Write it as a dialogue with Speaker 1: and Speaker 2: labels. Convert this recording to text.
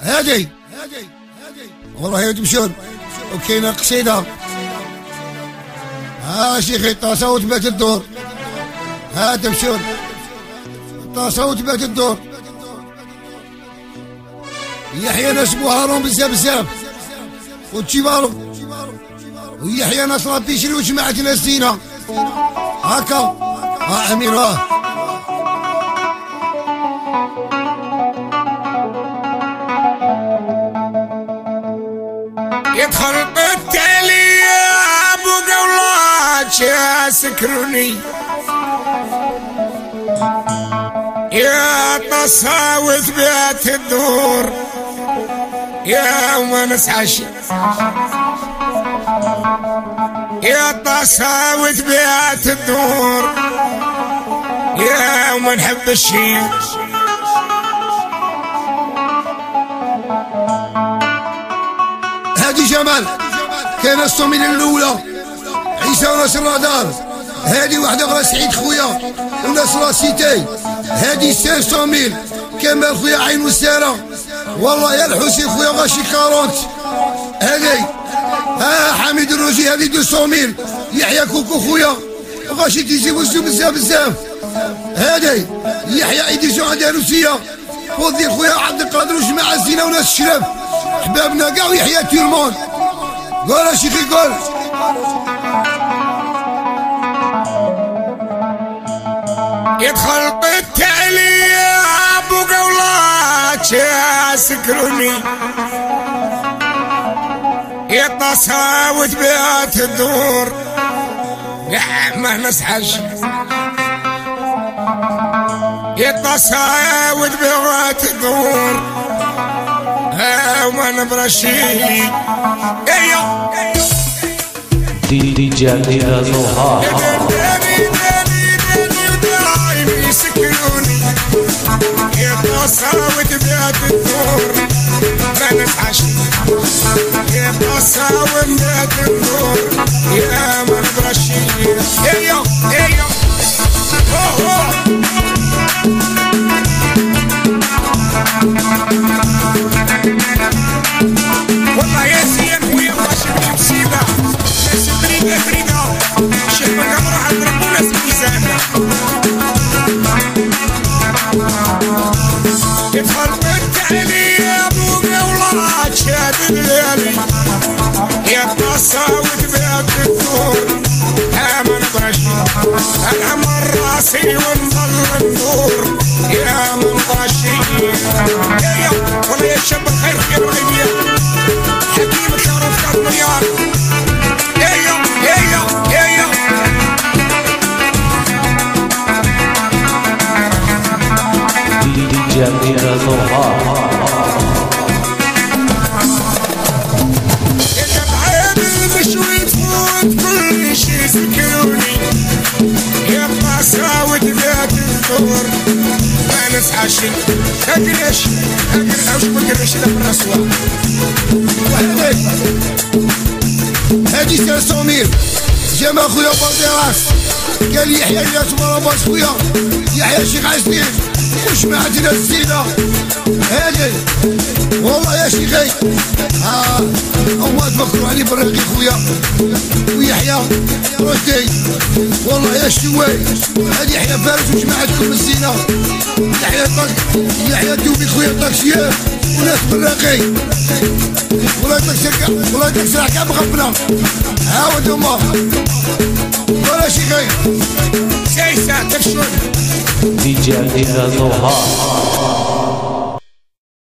Speaker 1: هادي. والله تمشون وكاينه قصيده ها شيخي طاسه وتبات الدور. ها تمشون طاسه وتبات الدور. يحيى ناس بوهارون بزاف بزاف. وتشيبارو. ويحيى ناس ربي وجماعة ناس زينة هكا. ها أمير
Speaker 2: يدخل بالتالي يا أبو قولات يا سكرني يا تصاوت بيت الدور. يا ونس عشي يا تصاوت بيت الدور. يا ومن حب
Speaker 1: جمال كان الصومين الأولى. عيسى وناس الرادار هادي واحدة أخرى سعيد خويا. وناس راسيتي هادي 500 ميل كمال خويا عين وساره والله يا الحسين خويا غاشي 40 هادي. ها حميد الروجي هادي 200 ميل يحيى كوكو خويا. غاشي تيجي وزو بزاف بزاف. هادي. يحيى ايديسيون اندلسيه وذي خويا عبد القادر وجماعة الزينة وناس الشرف حبابنا كاع ويحيى تيرمون قول يا شيخي قول.
Speaker 2: يدخل بالتالي يا أبو قولات يا سكرني يتصاوت بيات الدور. يا ما نسحش يتصاوت بيات الدور. وما نبرشي أيوه
Speaker 3: DJ Adira Zohar.
Speaker 2: يسكنوني يتصاوت بيت الدور ما نسعش يتصاوت بيت الدور يا من برشي أيوه أيوه شاد الليالي يا تصاوت بيت الدور يا من برشي أنا من راسي ونظل النور يا من برشي يا والله يا شاب الخير يا رغيبية حكيم الشرف كالمليار يا يا يا يا. يا نسعشي اقرش اقرش بقرش له بالرسوة.
Speaker 1: وحدك هادي 500 ميل جمع خويا بطيراس قال لي يحيى الناس مرة باش خويا يحيى شيخ عزيز وش ما عندنا الزينة هادي والله يا شيخي ها هما تفكروا علي بالرقي خويا ويحيى ردي والله يا شوي هادي يحيى فارس وجماعتكم الزينة طق يحيى دوبي خويا طاكسيات وناس والله تكسر والله تكسر كاع مغبنا عاود هما ولا شي خير
Speaker 2: سيسا تفشل.
Speaker 3: DJ Adira Zohar.